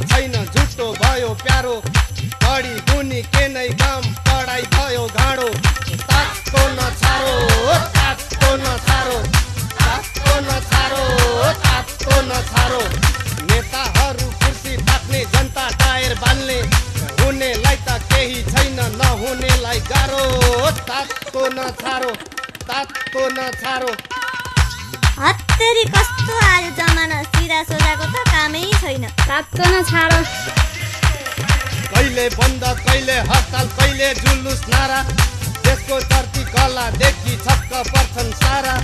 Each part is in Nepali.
छैन झुटो भयो प्यारो। तातो न छाडो। कहिले बन्द कहिले हडताल कहिले जुलुस नारा। देशको धरती कलादेखि छक्क पर्छन् सारा।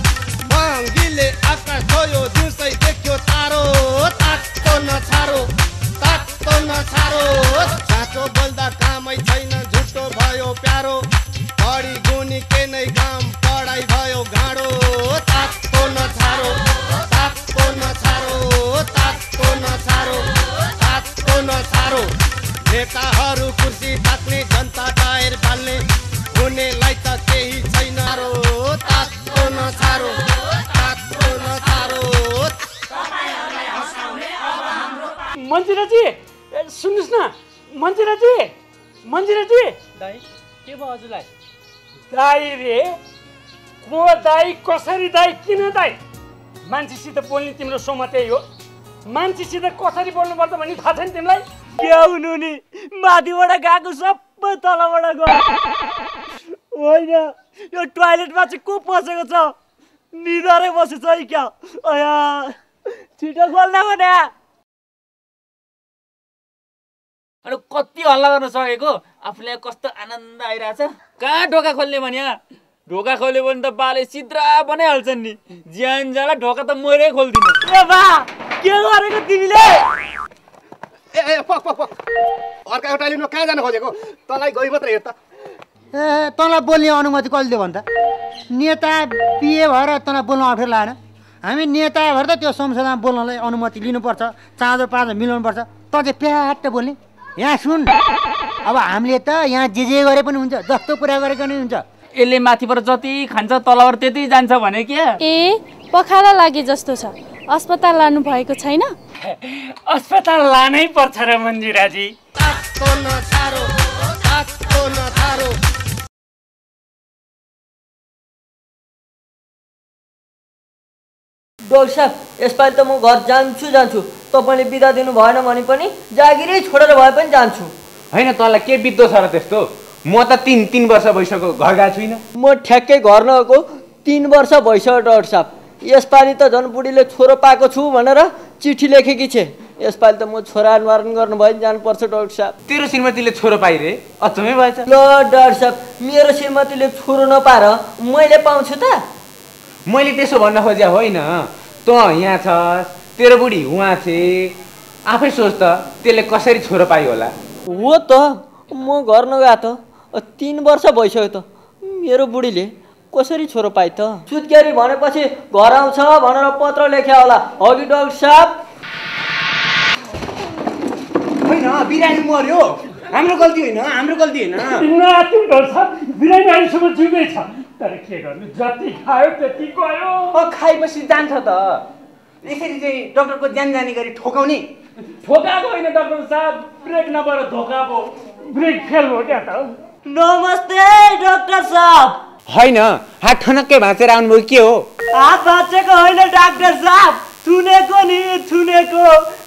दाई रे। को दाई कसरी दाई? किन दाई? मान्छेसित बोल्ने तिम्रो सोमा त्यही हो। मान्छेसित कसरी बोल्नुपर्छ भन्ने थाहा छैन तिमीलाई? के हुनु नि माथिबाट गएको सबै तलबाट गयो। होइन यो टोयलेटमा चाहिँ को पसेको छ? निधारै बसेछ है क्या? अया छिटो खोल्न भने। अनि कति हल्ला गर्न सकेको? आफूलाई कस्तो आनन्द आइरहेछ? कहाँ ढोका खोल्ने भने ढोका खोल्यो भने त बाले सिद्रा बनाइहाल्छन् नि। ज्यान जाला ढोका त मरै खोल्दिनँ। ए बा के गरेको तिमीले? ए ए पक पक पक अर्का एउटा लिनु कहाँ जान खोजेको? तँलाई गइ मात्र हेर त। ए तँलाई बोल्ने अनुमति कसले दियो भन्छ नेता पिए भएर तँलाई बोल्न अप्ठ्यारो लागेन हामी नेता भएर त त्यो संसदमा बोल्नलाई अनुमति लिनुपर्छ चाँदो पाँचो मिलाउनुपर्छ। त चाहिँ प्याट्ट बोल्ने? यहाँ सुन। अब हामीले त यहाँ जे जे गरे पनि हुन्छ जस्तो कुरा गरेको पनि हुन्छ। यसले माथिबाट जति खान्छ तलबाट त्यति जान्छ भने क्या ए पखाला लागे जस्तो छ। अस्पताल लानु भएको छैन? अस्पताल लानै पर्छ र थारो डोक्टर साहब यसपालि त म घर जान्छु जान्छु। तपाईँले बिदा दिनु भएन भने पनि जागिरै छोडेर भए पनि जान्छु। होइन तँलाई के बित्दो छ र त्यस्तो? म त तिन तिन वर्ष भइसक्यो घर गएको छुइनँ। म ठ्याक्कै घर नगएको तिन वर्ष भइसक्यो डक्टर साहब। यसपालि त झन् बुढीले छोरो पाएको छु भनेर चिठी लेखेकी छे। यसपालि त म छोरा निवारण गर्नुभयो भने जानुपर्छ डक्टर साहब। तेरो श्रीमतीले छोरो पाइरे अचम्मै भएछ। ल डक्टर साहब मेरो श्रीमतीले छोरो नपाएर मैले पाउँछु त। मैले त्यसो भन्न खोजे होइन। तँ यहाँ छस् तेरो बुढी उहाँ छे। आफै सोच त त्यसले कसरी छोरो पायो होला? हो त म घर नगए त तिन वर्ष भइसक्यो त। मेरो बुढीले कसरी छोरो पाइ त? सुत्केरी भनेपछि घर आउँछ भनेर पत्र लेख्या होला। अघि डक्टर साहब होइन बिरामी मर्यो। हाम्रो गल्ती होइन हाम्रो गल्ती होइन। बिरामी अहिलेसम्म जिउँदै छ। तर के गर्नु जति खायो त्यति गयो। खाएपछि जान्छ त। यसरी चाहिँ डक्टरको ज्यान जाने गरी ठोकाउने। ठोकाएको होइन डाक्टर साहब। ब्रेक नभएर धोका पो ब्रेक फेल हो क्या त। नमस्ते डक्टर साहब। होइन हात ठनक्कै भाँचेर आउनुभयो के हो? हात भाँचेको होइन डाक्टर साहब। थुनेको नि थुनेको।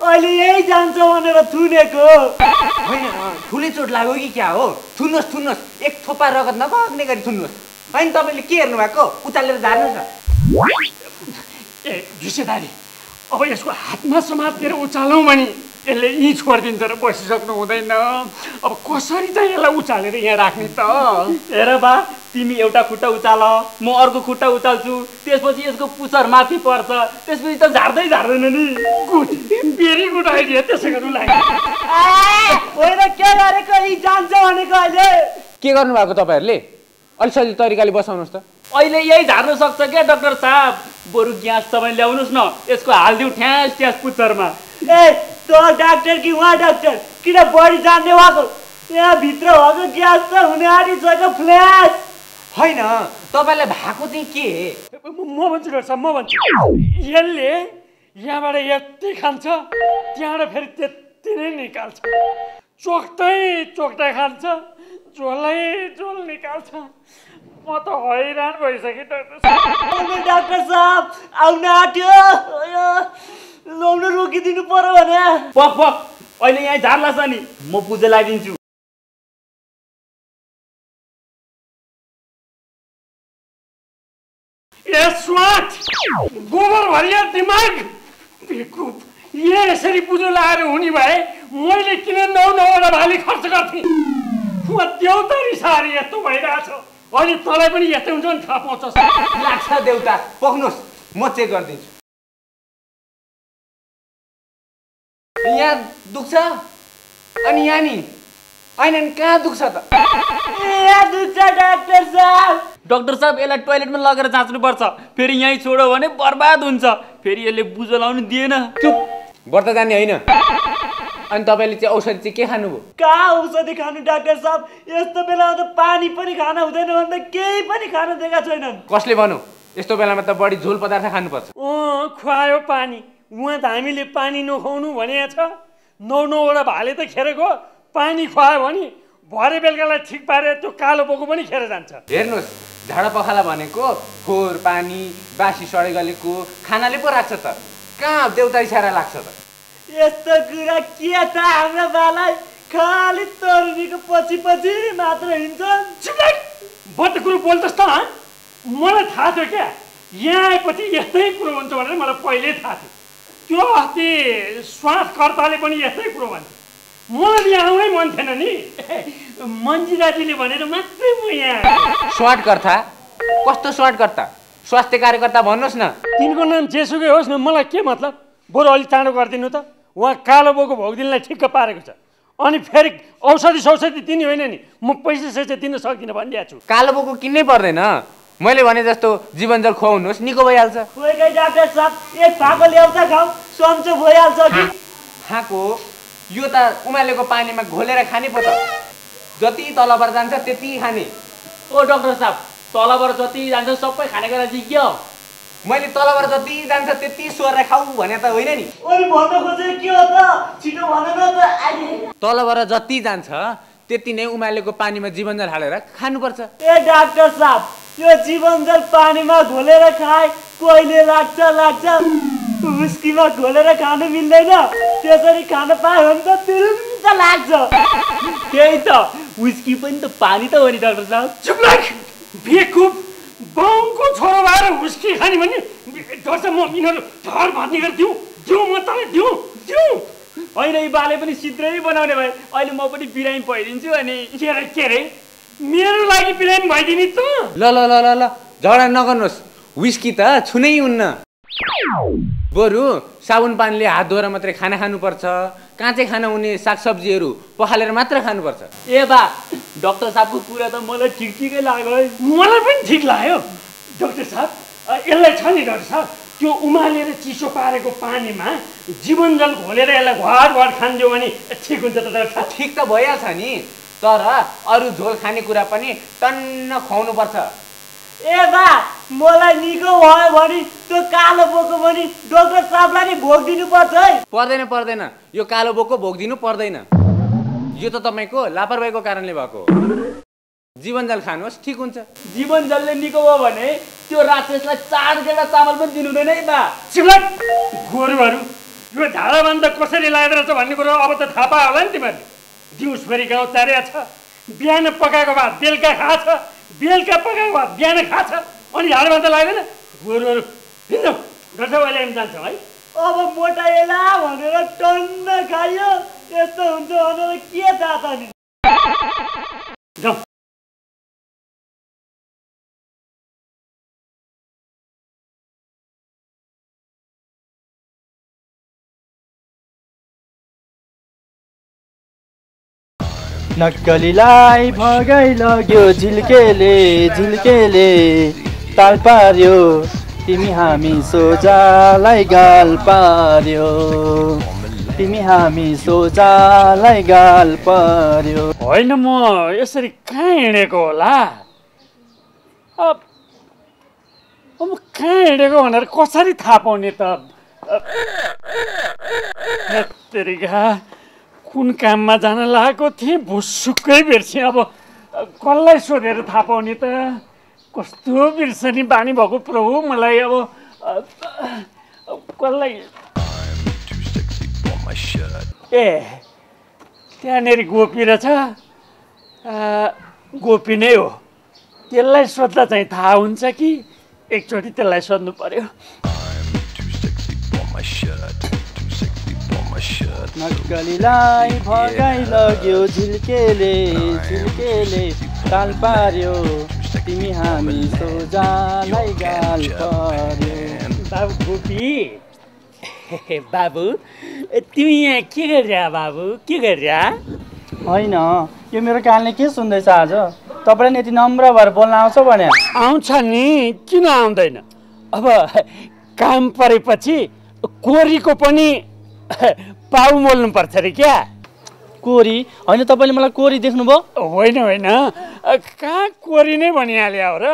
अहिले यही जान्छ भनेर थुनेको। होइन ठुलै चोट लाग्यो कि क्या हो? थुन्नुहोस् थुन्नुहोस् एक थोपा रगत नबग्ने गरी थुन्नुहोस् होइन तपाईँले के हेर्नु भएको उचालेर जानुहोस् न। ए झुसेदारी अब यसको हातमा समातेर उचालौँ भने यसले यहीँ छोडिदिन्छ र बसिसक्नु हुँदैन। अब कसरी चाहिँ यसलाई उचालेर यहाँ राख्ने त? हेर बा तिमी एउटा खुट्टा उचाल म अर्को खुट्टा उचाल्छु त्यसपछि यसको पुच्छर माथि पर्छ त्यसपछि त झार्दै झार्दैन नि। गुड भेरी गुड आइडिया त्यसो गर्नु लाग्यो होइन के गरेको? यी जान्छ भनेको अहिले। के गर्नुभएको तपाईँहरूले? अलिक सजिलो तरिकाले बसाउनुहोस् त। अहिले यही झार्न सक्छ क्या डाक्टर साहब? बरु ग्यास तपाईँ ल्याउनुहोस् न। यसको हालिदिउँ ठ्यास ठ्यास पुच्छरमा। ए त डाक्टर कि उहाँ डाक्टर? किन बढी जान्ने भएको यहाँभित्र भएको ग्यास त हुने आँटिसक्यो फ्ल्यास। होइन तपाईँलाई भएको चाहिँ के? म भन्छु डाक्टर साहब म भन्छु। यसले यहाँबाट यति खान्छ त्यहाँबाट फेरि त्यति नै निकाल्छ। चोक्टै चोक्टा खान्छ झोलै झोल निकाल्छ। म त हैरान भइसकेँ डाक्टर साहब। डाक्टर साहब। आउन आँट्यो। लाउनु रोकिदिनु पर्यो भने। पक पक अहिले यहाँ झार लाग्छ नि। म पूजा लगाइदिन्छु गोबर भरिया दिमाग! यहाँ यसरी पुजो लगाएर हुने भए मैले किन नौ नौवटा भाली खर्च गर्थेँ? म देउतारी सारी यस्तो भइरहेछ। अहिले तँलाई पनि यस्तै हुन्छ नि थाहा पाउँछ लाग्छ देउता पक्नुहोस् म चेक गरिदिन्छु। यहाँ दुख्छ? अनि यहाँ नि? होइन नि कहाँ दुख्छ त? डाक्टर साहब। डक्टर साहब यसलाई टोइलेटमा लगेर जाँच्नुपर्छ। फेरि यहीँ छोड्यो भने बर्बाद हुन्छ। फेरि यसले बुझो लाउनु दिएन। चुप व्रत जाने होइन। अनि तपाईँले चाहिँ औषधि चाहिँ के खानुभयो? कहाँ औषधि खानु डाक्टर साहब? यस्तो बेलामा त पानी पनि खान हुँदैन भने त केही पनि खान दिएका छैनन्। कसले भनौँ यस्तो बेलामा त बढी झोल पदार्थ खानुपर्छ। अँ खुवायो पानी। उहाँ त हामीले पानी नखुवाउनु भनेको छ। नौ नौवटा भाले त खेरेको। पानी खुवायो भने भरे बेलुकालाई ठिक पारेर त्यो कालो बोको पनि खेर जान्छ। हेर्नुहोस् झाडा पखाला भनेको फोहोर पानी बासी सडे गलेको खानाले पो राख्छ त। कहाँ देउता इसारा लाग्छ त? यस्तो कुरा के छ हाम्रो बालाई? खालि तरुनीको पछि पछि मात्र हिँड्छन् बत्त कुरो बोल्छस् त? मलाई थाहा थियो क्या। यहाँ आएपछि यस्तै कुरो हुन्छ भनेर मलाई पहिल्यै थाहा थियो। त्यो अस्ति श्वासकर्ताले पनि यस्तै कुरो भन्छ मलाई यहाँ आउनै मन थिएन नि। मन्जी दाजुले भनेर मात्रै म यहाँ। स्वाटकर्ता कस्तो स्वाटकर्ता स्वास्थ्य कार्यकर्ता भन्नुहोस् न। तिनको नाम जेसुकै होस् न मलाई के मतलब? बरु अलिक चाँडो गरिदिनु त। उहाँ कालो बोको भोगिदिनलाई ठिक्क पारेको छ। अनि फेरि औषधि सौषधि दिने होइन नि। म पैसा सैसा दिन सक्दिनँ भनिदिएको छु। कालो बोको किन्नै पर्दैन। मैले भने जस्तो जीवनजल खुवाउनुहोस् निको भइहाल्छ। खाएको यो त उमालेको पानीमा घोलेर खाने पो त। जति तलबाट जान्छ त्यति खाने। ओ डक्टर साहब तलबाट जति जान्छ सबै लागि के हो मैले तलबाट जति जान्छ त्यति सोरेर खाऊ भने त होइन नि। तलबाट जति जान्छ त्यति नै उमालेको पानीमा जीवनजल हालेर खानुपर्छ। ए डाक्टर साहब यो जीवनजल पानीमा घोलेर खाए कहिले लाग्छ लाग्छ। उस्कीमा घोलेर खानु मिल्दैन। त्यसरी खान पायो भने त तुरुन्त लाग्छ। त्यही त विस्की पनि त पानी त हो नि डाक्टर साहब। बेकुप बाउको छोरो भएर हुस्की खाने भने गर्छ म यिनीहरू धर भर्ने गरी दिउँ दिउँ म तँलाई दिउँ दिउँ। होइन यी बाले पनि सिद्रै बनाउने भए अहिले म पनि बिरामी भइदिन्छु अनि के अरे के अरे मेरो लागि बिरामी भइदिने त। ल ल ल ल ल झगडा नगर्नुहोस्। विस्की त छुनै हुन्न। बरु साबुन पानीले हात धोएर मात्रै खाना खानुपर्छ। काँचै खाना हुने सागसब्जीहरू पखालेर मात्र खानुपर्छ। ए बा डक्टर साहबको कुरा त मलाई ठिक ठिकै लाग्यो है। मलाई पनि ठिक लाग्यो। डक्टर साहब अ, यसलाई छ नि डक्टर साहब त्यो उमालेर चिसो पारेको पानीमा जीवनजल घोलेर यसलाई घट घट खानिदियो भने ठिक हुन्छ त डक्टर साहब। ठिक त भइहाल्छ नि तर अरू झोल खाने कुरा पनि टन्न खुवाउनुपर्छ। ए बा मलाई निको भयो भने त्यो कालो बोको भने डाक्टर साहबलाई नै भोग दिनुपर्छ है। पर्दैन पर्दैन। यो कालो बोको भोगिदिनु पर्दैन। यो त तपाईँको लापरवाहीको कारणले भएको हो। जीवनजल खानुहोस् ठिक हुन्छ। जीवन जसले निको भयो भने त्यो राक्षसलाई चार गेडा चामल पनि दिनु हुँदैन है बा। चिप्ला गोरुहरू यो झाडाबान्द कसरी लागेको रहेछ भन्ने कुरो अब त थाहा पायो होला नि तिमीहरूले। दिउँसभरि गाउँ चारिया छ बिहान पकाएको भात बेलुका खाछ बेलुका पकाएको भात बिहान खाछ अनि झाडाबान्द लाग्दैन गोरुहरू हिँड्छौँ गर्छ अहिले हामी जान्छौँ है? अब मोटाएला भनेर टन्न खायो यस्तो हुन्छ भनेर के थाहा त नि? नक्कलीलाई भगाइ लग्यो झिल्केले झिल्केले ताल पार्यो तिमी हामी सोझालाई गाल पार्यो तिमी हामी सोझालाई गाल पर्यो होइन म यसरी कहाँ हिँडेको होला अब म कहाँ हिँडेको भनेर कसरी थाहा पाउने त कुन काममा जान लागेको थिएँ भुसुक्कै बिर्सेँ। अब कसलाई सोधेर थाहा पाउने त? कस्तो बिर्सनी बानी भएको प्रभु मलाई अब कसलाई? ए त्यहाँनिर गोपी रहेछ। गोपी नै हो। त्यसलाई सोद्धा चाहिँ थाहा हुन्छ कि एकचोटि त्यसलाई सोध्नु पर्यो। नक्कलीलाई भगाइ लग्यो झिल्केले झिल्केले ताल पार्यो। तिमी हामी सोझालाई गाल पर्यो। बाबु गोपी। बाबु तिमी यहाँ के गरिरह बाबु? के गरिरह होइन यो मेरो कानले के सुन्दैछ आज? तपाईँलाई नि यति नम्र भएर बोल्न आउँछ भने? आउँछ नि किन आउँदैन? अब काम परेपछि कोरीको पनि पाउ मोल्नु पर्छ अरे क्या? कोरी होइन तपाईँले मलाई कोरी देख्नुभयो? होइन होइन। कहाँ कोरी नै भनिहाल्यो हो र?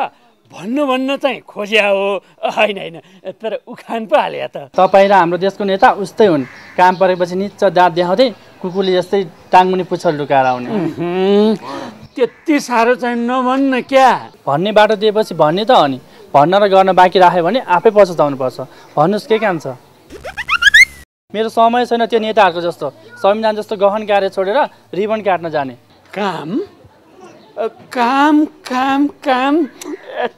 भन्नु भन्नु चाहिँ खोज्या हो। होइन होइन। तर उखान पो हाल्यो त। तपाईँ र हाम्रो देशको नेता उस्तै हुन्। काम परेपछि निच्च दाँत देखाउँदै कुकुरले जस्तै टाङमुनि पुच्छर लुकाएर आउने। त्यति साह्रो चाहिँ नभन्न क्या। भन्ने बाटो दिएपछि भन्ने त हो नि। भन्न र गर्न बाँकी राख्यो भने आफै पछुताउनुपर्छ। भन्नुहोस् के काम छ? मेरो समय छैन त्यो नेताहरूको जस्तो। संविधान जस्तो गहन कार्य छोडेर रिबन काट्न जाने। काम? काम काम काम।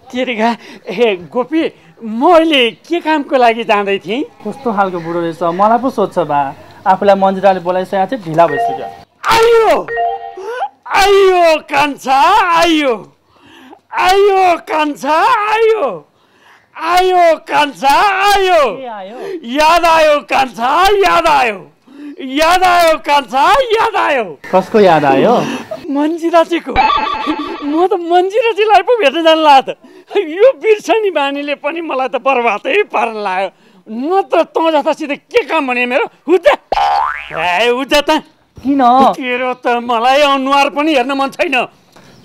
तिर्खा हे गोपी मैले के कामको लागि जाँदै थिएँ? कस्तो खालको बुढो रहेछ? मलाई पो सोध्छ बा। आफूलाई मन्जिराले बोलाइसकेको थियो ढिला भइसक्यो। आइयो आइयो कान्छा आइयो आइयो कान्छा आइयो आयो कान्छा आयो। याद आयो कान्छा याद आयो। याद आयो कान्छा याद आयो। कसको याद आयो? मन्जिराजीको म त मन्जिराजीलाई पो भेट्न जानु लाग्यो त। यो बिर्सनी बानीले पनि मलाई त बर्बादै पार्न लाग्यो। न त तँ जतासित के काम भने मेरो? ए त। किन? तेरो त मलाई अनुहार पनि हेर्न मन छैन।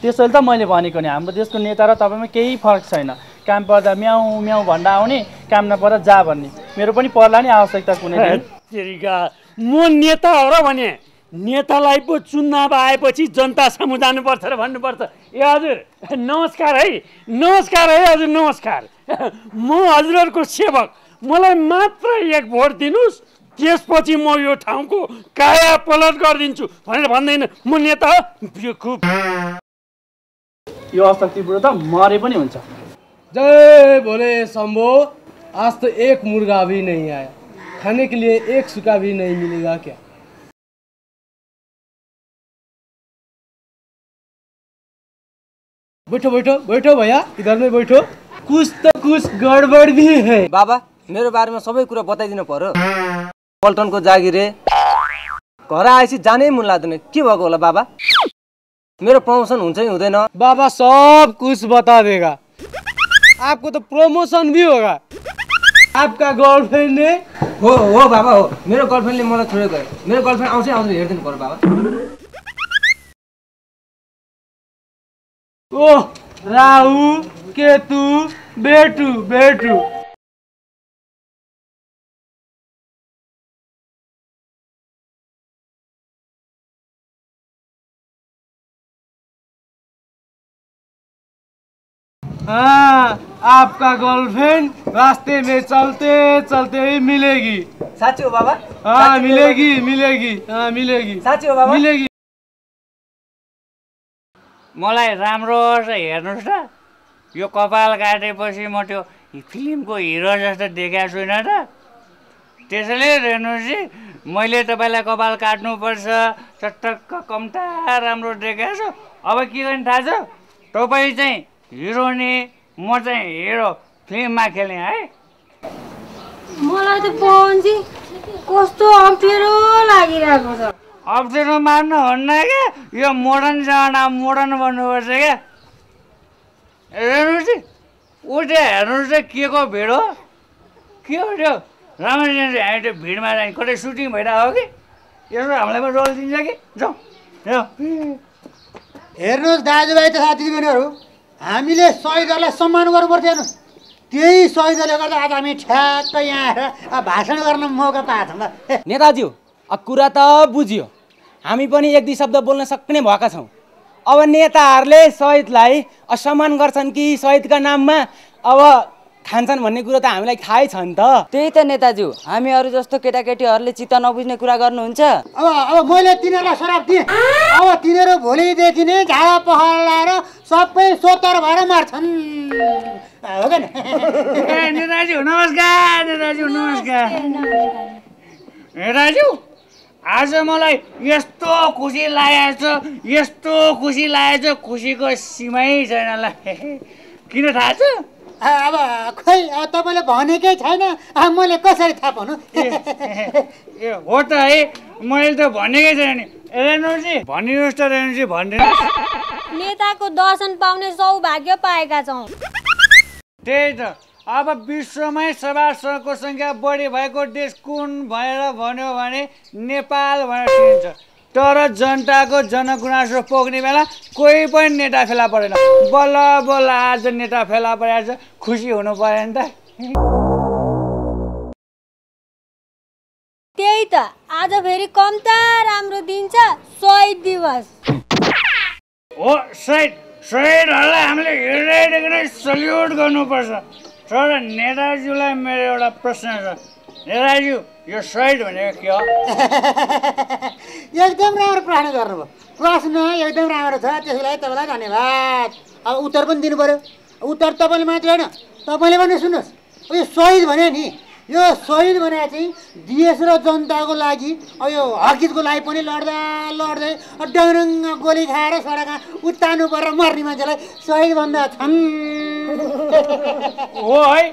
त्यसैले त मैले भनेको नि हाम्रो देशको नेता र तपाईँमा केही फरक छैन। काम पर्दा म्याउ म्याउ भन्दा आउने काम नपर्दा जा भन्ने। मेरो पनि पर्ला नि आवश्यकता कुनै म नेता हो र भने नेतालाई पो चुनाव आएपछि जनता सामु जानुपर्छ र भन्नुपर्छ। ए हजुर नमस्कार है नमस्कार है हजुर नमस्कार। म हजुरहरूको सेवक। मलाई मात्र एक भोट दिनुहोस् त्यसपछि म यो ठाउँको काया पलट गरिदिन्छु भनेर भन्दैन। म नेता हो यो अशक्ति बुढो त मरे पनि हुन्छ। जय भोले शंभो आज तो एक मुर्गा भी नहीं आया। खाने के लिए एक सुखा भी नहीं मिलेगा क्या? बैठो बैठो बैठो भैया इधर में बैठो। कुछ तो कुछ गड़बड़ भी है। बाबा मेरो बारेमा सबै कुरा बताइदिनु पर्यो। पल्टनको जागिरे घर आएपछि जानै मन लाग्दैन। के भएको होला बाबा? मेरो प्रमोसन हुन्छ कि हुँदैन। बाबा सब कुछ बता देगा। आपको तो प्रमोशन भी होगा। आपका गर्लफ्रेंड ने हो हो बाबा हो। मेरो गर्लफ्रेन्डले मलाई छोडेर गयो मेरो गर्लफ्रेन्ड आउँछ आउँछ हेरिदिनु पर्यो बाबा। ओह राहु केतु बेटु बेटु। हाँ आपका गर्लफ्रेंड रास्ते में चलते चलते ही मिलेगी। साँच्ची हो बाबा। हाँ? मिलेगी मिलेगी हाँ मिलेगी। साँच्ची हो बाबा। मिलेगी। मलाई राम्रोसँग हेर्नुहोस् त यो कपाल काटेपछि म त्यो फिल्मको हिरो जस्तो देखाएको छुइनँ त। त्यसैले रेणुजी मैले तपाईँलाई कपाल काट्नुपर्छ चटक्क कम्ता राम्रो देखाएको छु। अब के गर्ने थाहा छ तपाईँ चाहिँ हिरोनी म चाहिँ हिरो फिल्ममा खेल्ने है। मलाई त पवनजी कस्तो अप्ठ्यारो लागिरहेको छ। अप्ठ्यारो मार्नु हुन्न क्या? यो मोडर्न जमाना मोडर्न बन्नुपर्छ क्या। हेर्नुहोस् उठे हेर्नुहोस् त के को भिड हो? के हो त्यो राम्ररी चाहिँ हामी त्यो भिडमा जाने कतै सुटिङ भइरहेको हो कि? यसो हामीलाई पनि रोल दिन्छ कि? जाउँ। हेर्नुहोस् दाजुभाइ तथा दिदीबहिनीहरू हामीले शहीदहरूलाई सम्मान गर्नुपर्छ हेर्नुहोस्। त्यही शहीदले गर्दा आज हामी ठ्याक्क यहाँ आएर भाषण गर्न मौका पाएको छौँ। नेताज्यू कुरा त बुझियो। हामी पनि एक दुई शब्द बोल्न सक्ने भएका छौँ। अब नेताहरूले शहीदलाई असम्मान गर्छन् कि शहीदका नाममा अब खान्छन् भन्ने कुरो त हामीलाई थाहै छ नि त। त्यही त नेताज्यू हामीहरू जस्तो केटाकेटीहरूले चित्त नबुझ्ने कुरा गर्नुहुन्छ। अब अब मैले तिनीहरूलाई श्राप दिएँ। अब तिनीहरू भोलिदेखि नै झाडा पखाला लाएर सबै सोतर भएर मार्छन्। हो कि ए नेताज्यू नमस्कार नेताज्यू नमस्कार। नेताज्यू आज मलाई यस्तो खुसी लागेको छ यस्तो खुसी लागेको छ खुसीको सीमै छैन ल किन थाहा छ? अब खोइ अब तपाईँले भनेकै छैन। मैले कसरी थाहा पाउनु? ए हो त है। मैले त भनेकै छैन नि। रेणुजी भनिदिनुहोस् त रेणुजी भनिदिनुहोस्। नेताको दर्शन पाउने सौभाग्य पाएका छौँ। त्यही त। अब विश्वमै सभासदको सङ्ख्या बढी भएको देश कुन भनेर भन्यो भने नेपाल भनेर चिनिन्छ। तर जनताको जनगुनासो पोख्ने बेला कोही पनि नेता फेला परेन। बल्ल बल्ल आज नेता फेला परेको छ खुसी हुनु पऱ्यो नि त। त्यही त आज फेरि कम्ता राम्रो दिन छ शहीद दिवस। हो सहिद सहिदहरूलाई हामीले हृदयदेखि नै सल्युट गर्नुपर्छ। तर नेताज्यूलाई मेरो एउटा प्रश्न छ। नेताज्यू यो सहिद भनेको के हो एकदम राम्रो प्रश्न गर्नुभयो। प्रश्न एकदम राम्रो छ त्यसको लागि तपाईँलाई धन्यवाद। अब उत्तर पनि दिनु पऱ्यो उत्तर तपाईँले मात्रै होइन तपाईँले पनि सुन्नुहोस्। यो शहीद भने नि यो शहीद भने चाहिँ देश र जनताको लागि यो हकितको लागि पनि लड्दा लड्दै डङरङ्ग गोली खाएर सडकमा उत्तानु परेर मर्ने मान्छेलाई शहीद भन्दा छन्। हो है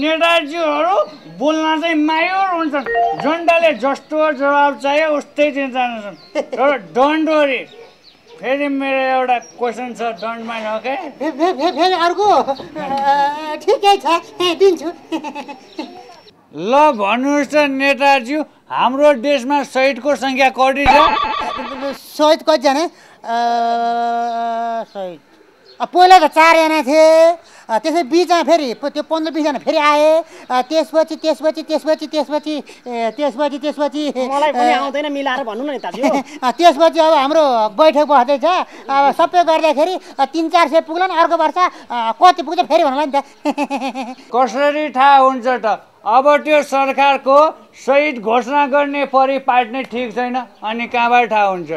नेताजीहरू बोल्न चाहिँ मायोर हुन्छन्। जनताले जस्तो जवाब चाहियो उस्तै दिन जान्छन्। तर डन्ट वरी फेरि मेरो एउटा क्वेसन छ फे- फेरि अर्को। ठिकै छ दिन्छु। ल भन्नुहोस् त नेताज्यू हाम्रो देशमा शहीदको सङ्ख्या कति छ? शहीद कतिजना? अँ, शहीद अँ, पहिला त चारजना थिए। अँ, त्यसै बिचमा फेरि त्यो पन्ध्र बिसजना फेरि आए। त्यसपछि त्यसपछि त्यसपछि त्यसपछि त्यसपछि त्यसपछि मलाई पनि अँ, आउँदैन मिलाएर भन्नु न त्यसपछि अब हाम्रो बैठक बस्दैछ। अब सबै गर्दाखेरि तिन चार सय पुग्ला नि अर्को वर्ष कति पुग्छ फेरि भन्नुलाई नि त। कसरी थाहा हुन्छ त? अब त्यो सरकारको शहीद घोषणा गर्ने परिपाट नै ठिक छैन अनि कहाँबाट थाहा हुन्छ?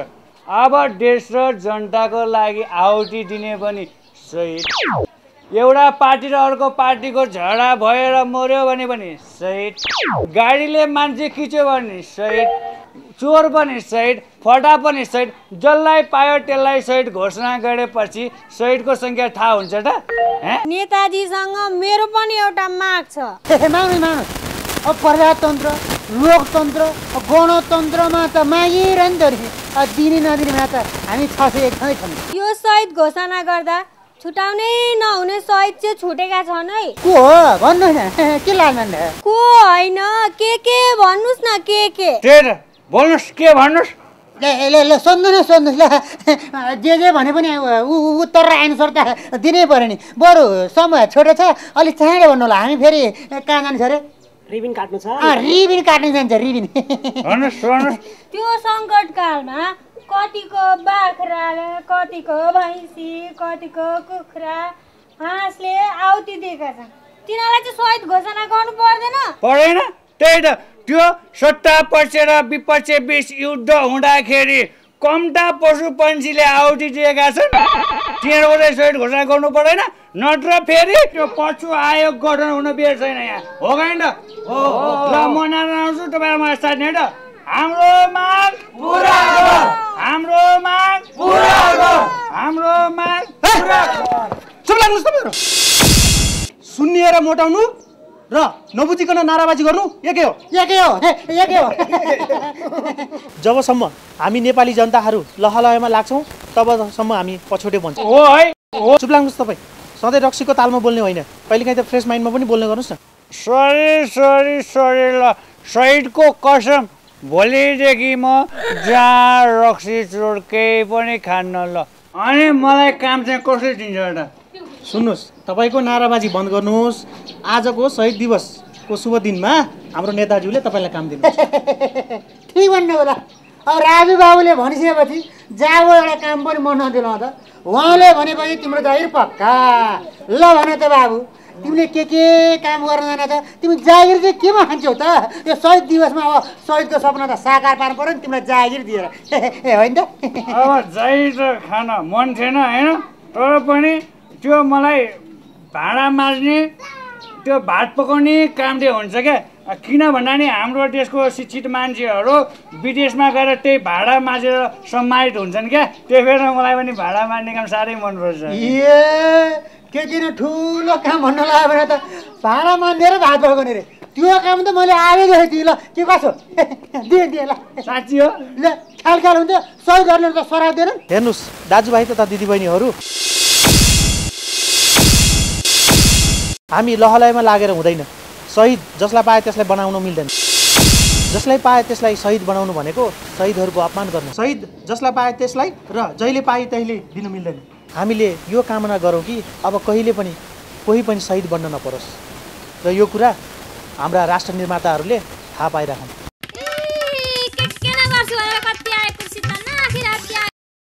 अब देश र जनताको लागि आहुति दिने पनि शहीद एउटा पार्टी र अर्को पार्टीको झगडा भएर मऱ्यो भने पनि शहीद गाडीले मान्छे खिच्यो भने शहीद चोर पनि शहीद फटा पनि शहीद जसलाई पायो त्यसलाई शहीद घोषणा गरेपछि शहीदको सङ्ख्या थाहा हुन्छ त? हेँ? नेताजीसँग मेरो पनि एउटा माग छ। अब प्रजातन्त्र लोकतन्त्र गणतन्त्रमा त दिने नदिनेमा त हामी छ सय एकदमै छौँ। यो शहीद घोषणा गर्दा छुटाउनै नहुने शहीद चाहिँ छुटेका छन् है। को हो? भन्नुहोस् न। के लाग्नु? को होइन? के के? भन्नुहोस् न के के? बोल्नुहोस् के भन्नुहोस् ल ल ल सोध्नुहोस् सोध्नुहोस् ल जे जे भने पनि उत्तर र एन्सर त दिनै पऱ्यो नि। बरु समय छोटो छ अलिक चाँडै भन्नु होला। हामी फेरि कहाँ जान्छ अरे? रिबिन काट्नु छ। रिबिन काट्नु जान्छ रिबिन। भन्नुहोस् भन्नुहोस् त्यो सङ्कटकालमा कतिको बाख्राले कतिको भैँसी कतिको कुखुरा हाँसले आहुति दिएका छन्। तिनीहरूलाई चाहिँ शहीद घोषणा गर्नु पर्दैन। पढेन? त्यही त। त्यो सत्ता पक्ष र विपक्ष बिच युद्ध हुँदाखेरि कम्ता पशु पन्छीले आहुति दिएका छन् चाहिँ सहित घोषणा गर्नु पर्दैन। नत्र फेरि त्यो पशु आयोग गठन हुन बिर छैन यहाँ। हो हो ल म नारा आउँछु तपाईँलाई साथ है त हाम्रो माग पुरा हाम्रो माग पुरा हाम्रो माग पुरा चुप लाग्नुहोस् तपाईँहरू। सुन्निएर मोटाउनु र नबुझिकन नाराबाजी गर्नु एकै हो। एकै हो एकै हो। जबसम्म हामी नेपाली जनताहरू लहलहमा लाग्छौँ तबसम्म हामी पछौटे बन्छौँ। हो है चुप लाग्नुहोस् तपाईँ। सधैँ रक्सीको तालमा बोल्ने होइन। कहिलेकाहीँ त फ्रेस माइन्डमा पनि बोल्ने गर्नुहोस् न। सरी सरी सरी ल। सहिदको कसम भोलिदेखि म जहाँ रक्सी चोर केही पनि खान्न ल। अनि मलाई काम चाहिँ कसले दिन्छ एउटा सुन्नुहोस् तपाईँको नाराबाजी बन्द गर्नुहोस्। आजको शहीद दिवसको शुभ दिनमा हाम्रो नेताज्यूले तपाईँलाई काम दिनु ठिक भन्नु होला। अब राजु बाबुले भनिसकेपछि जाबो एउटा काम पनि मन नदिलाउँदा उहाँले भनेपछि तिम्रो जागिर पक्का। ल भन त बाबु तिमीले के के काम गर्न जान त तिमी जागिर चाहिँ केमा खान्छौ त? यो शहीद दिवसमा अब शहीदको सपना त साकार पार्नु पऱ्यो नि तिमीलाई जागिर दिएर। ए होइन त। अब त खान मन थिएन होइन? तर पनि त्यो मलाई भाँडा माझ्ने त्यो भात पकाउने काम चाहिँ हुन्छ क्या। किन भन्दा नि हाम्रो देशको शिक्षित मान्छेहरू विदेशमा गएर त्यही भाँडा माझेर सम्मानित हुन्छन् क्या। त्यही भएर मलाई पनि भाँडा माझ्ने काम साह्रै मनपर्छ। ए के किन ठुलो काम भन्नु लाग्यो भने त भाँडा मान्दिएर भात पकाउने रे। त्यो काम त मैले आगे देखेको थिएँ ल। के कसो? दिएँ दिएँ ल। साँच्ची हो। ल ख्याल ख्याल हुन्छ। सही गर्ने त सराप दिएन हेर्नुहोस् दाजुभाइ तथा दिदीबहिनीहरू। हामी लहलयमा लागेर हुँदैन। शहीद जसलाई पाए त्यसलाई बनाउनु मिल्दैन। जसलाई पाए त्यसलाई शहीद बनाउनु भनेको शहीदहरूको अपमान गर्नु। शहीद जसलाई पाए त्यसलाई र जहिले पाए त्यहीले दिनु मिल्दैन। हामीले यो कामना गरौँ कि अब कहिले पनि कोही पनि शहीद बन्न नपरोस्। र यो कुरा हाम्रा राष्ट्र निर्माताहरूले थाहा पाइराखौँ।